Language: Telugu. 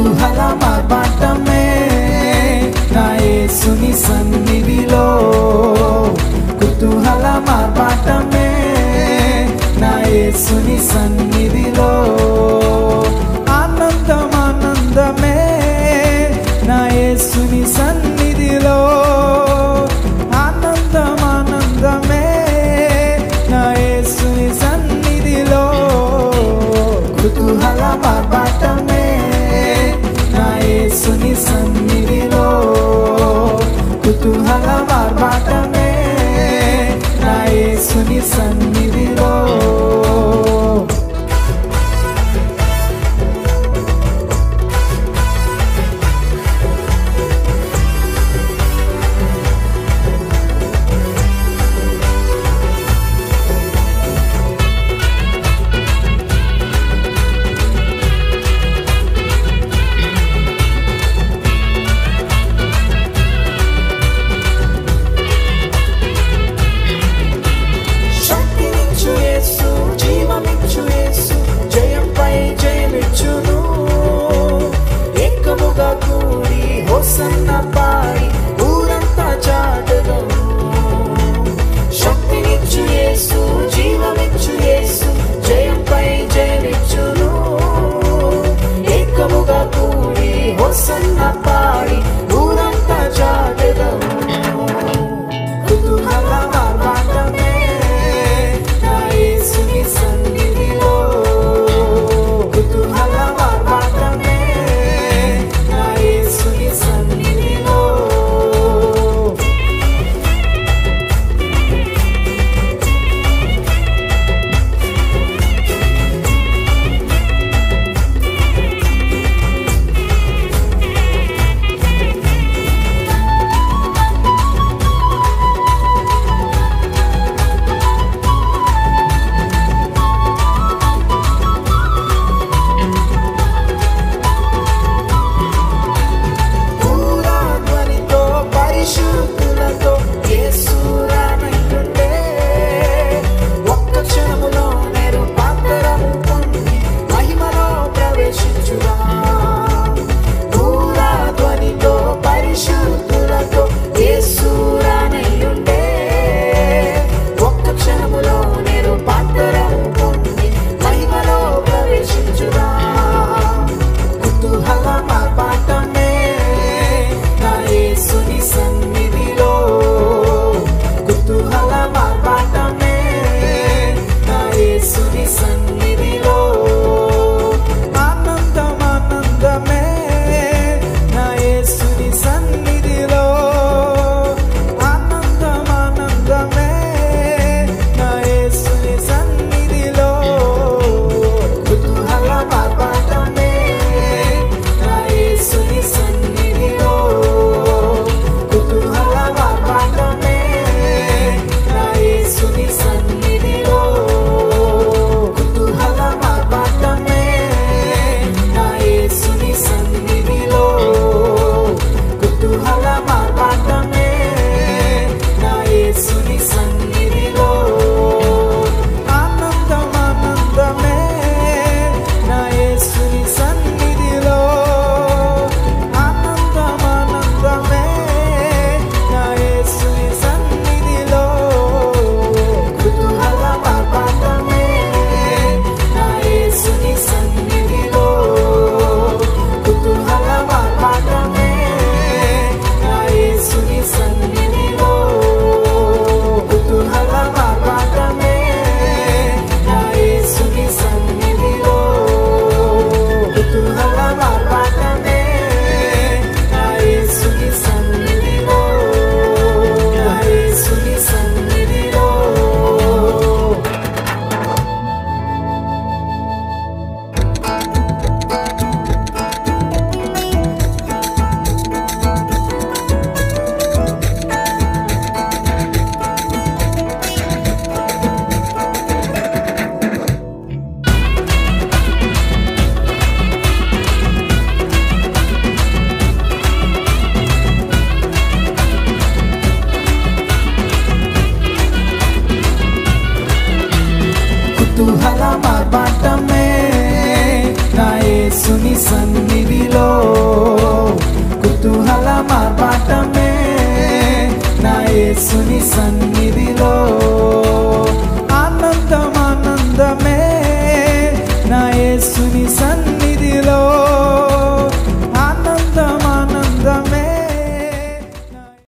కుతూహల మార్పాటమే. నా యేసుని సన్నిధిలో కుతూహల మార్పాటమే. నా యేసుని సన్నిధి కుతూహల మార్పాటమే నా యేసుని సన్నిధిలో కుతూహల మార్పాటమే నా యేసుని సన్నిధిలో